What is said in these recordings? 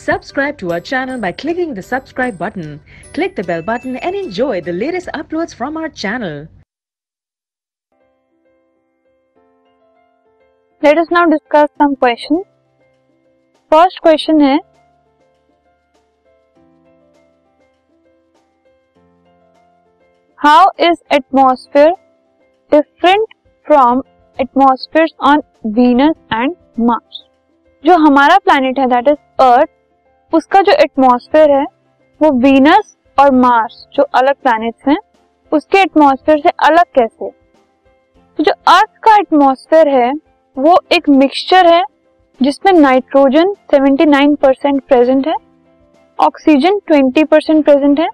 Subscribe to our channel by clicking the subscribe button. Click the bell button and enjoy the latest uploads from our channel. Let us now discuss some questions. First question है How is atmosphere different from atmospheres on Venus and Mars? जो हमारा planet है that is earth उसका जो atmosphere है, वो Venus और Mars जो अलग प्लैनेट्स हैं, उसके एटमॉस्फेयर से अलग कैसे? तो जो अर्थ का एटमॉस्फेयर है, वो एक मिक्सचर है, जिसमें नाइट्रोजन 79 परसेंट प्रेजेंट है ऑक्सीजन 20 परसेंट प्रेजेंट है,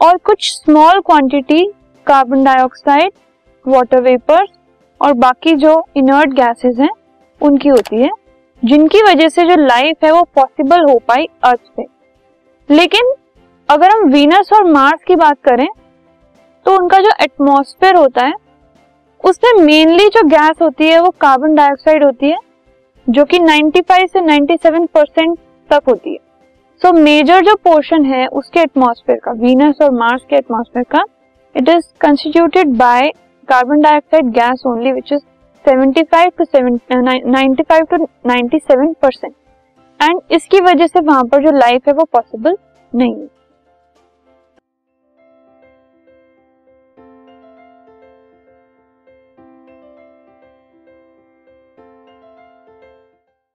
और कुछ small quantity carbon dioxide water vapours और बाकी जो इनर्ट गैसेस हैं, उनकी होती है। जिनकी वजह से जो लाइफ है वो पॉसिबल हो पाई अर्थ पे। लेकिन अगर हम वीनस और मार्स की बात करें तो उनका जो एटमॉस्फेयर होता है उसमें मेनली जो गैस होती है वो कार्बन डाइऑक्साइड होती है जो कि 95 से 97 परसेंट तक होती है। सो so, मेजर जो पोर्शन है उसके एटमॉस्फेयर का वीनस और मार्स के एटमॉस्फेयर का it is constituted by carbon dioxide gas only which is 75 to 95 to 97 percent and इसकी वजह से वहाँ पर जो लाइफ है वो पॉसिबल नहीं है।